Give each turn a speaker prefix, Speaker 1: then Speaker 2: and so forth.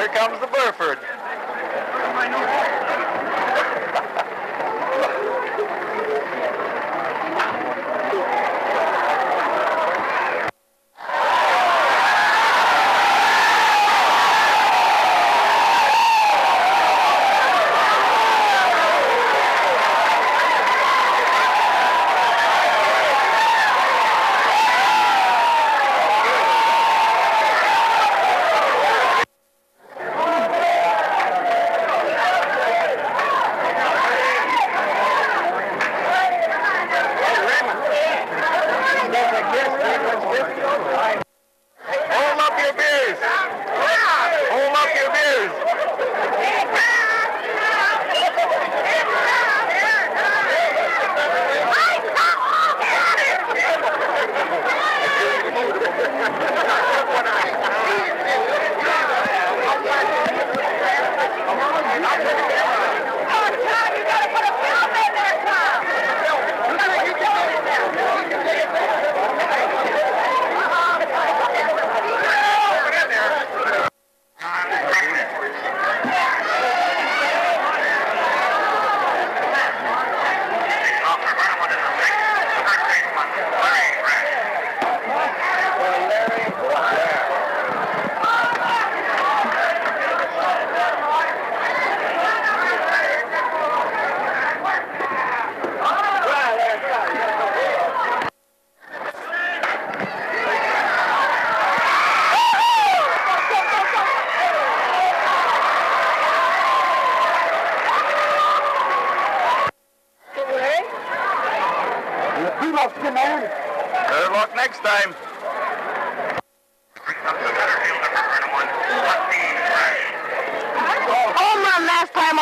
Speaker 1: Here comes the Burford. Hold up your beers. Hold up your beers. Better luck next time.
Speaker 2: Home run last time